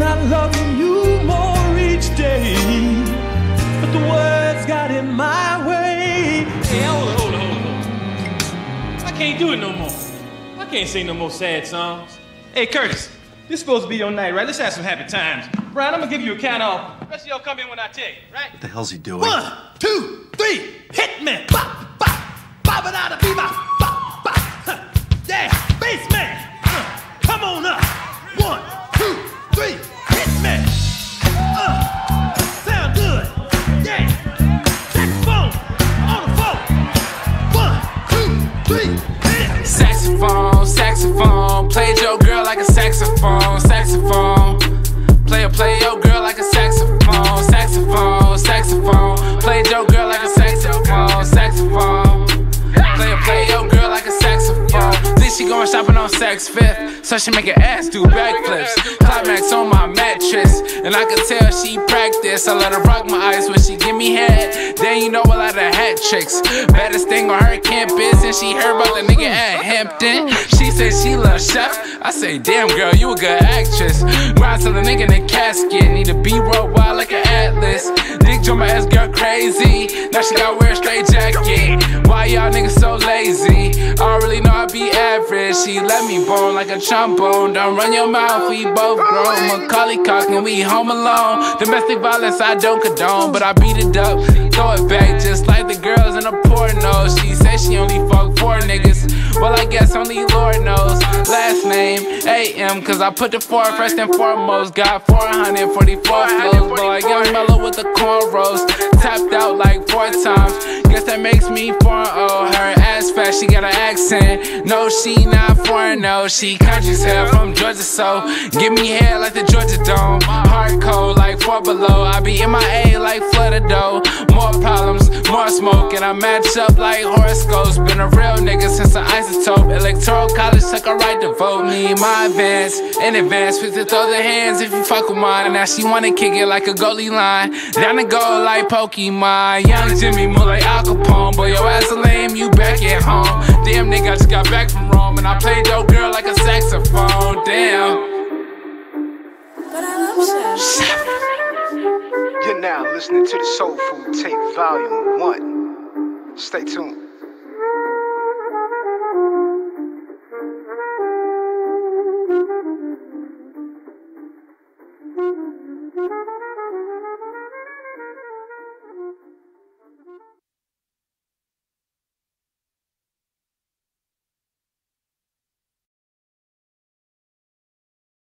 and I love you more each day. But the words got in my way. Hey, hold on, hold on, hold on. I can't do it no more. I can't sing no more sad songs. Hey, Curtis, this supposed to be your night, right? Let's have some happy times. Brian, I'm gonna give you a count off. The rest of y'all come in when I tell you, right? What the hell's he doing? One, two, three, hit me! Bop, bop, bop it out of bebop! Played your girl like a saxophone, saxophone. Play a play your girl like a saxophone, saxophone, saxophone. Played your girl like a saxophone, saxophone. Play a play your girl like a saxophone. Then she going shopping on Saks Fifth, so she make her ass do backflips. Climax on my mattress, and I can tell she practice. I let her rock my eyes when she give me head. Then you know a lot of hat tricks. Baddest thing on her campus, and she heard about the nigga at Hampton. She said she love chef. I say, damn girl, you a good actress. Grind to the nigga in the casket, need a B-roll wild like an atlas. Dick drove my ass girl crazy. Now she got wear a straight jacket. Why y'all niggas so lazy? I don't really know I be average. She let me bone like a trombone. Don't run your mouth, we both grown. Macaulay Culkin, we home alone. Domestic violence I don't condone, but I beat it up, throw it back just Lord knows. Last name AM, cause I put the four first and foremost. Got 444 flows, like young mellow with the corn cornrows. Tapped out like four times. Guess that makes me 4 0. Her ass fat, she got an accent. No, she not foreign, no. She country's hair from Georgia, so give me hair like the Georgia Dome. Hard cold like four below. I be in my A like flooded dough. More problems, I match up like horoscopes. Been a real nigga since an isotope. Electoral college took a right to vote. Need my advance in advance. Fit to throw the hands if you fuck with mine. And now she wanna kick it like a goalie line. Down the goal like Pokemon. Young Jimmy move like Al Capone. Boy, your ass a lame, you back at home. Damn nigga, I just got back from Rome. And I played your girl like a saxophone. Damn. But I love Chef. You're now listening to the Soul Food Tape Volume 1. Stay tuned.